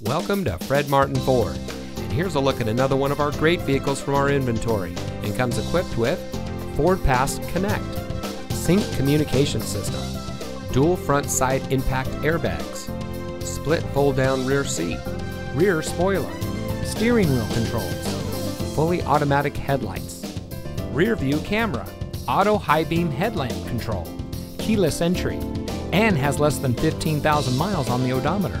Welcome to Fred Martin Ford. And here's a look at another one of our great vehicles from our inventory and comes equipped with Ford Pass Connect, Sync Communication System, Dual Front Side Impact Airbags, Split Fold Down Rear Seat, Rear Spoiler, Steering Wheel Controls, Fully Automatic Headlights, Rear View Camera, Auto High Beam Headlamp Control, Keyless Entry, and has less than 15,000 miles on the odometer.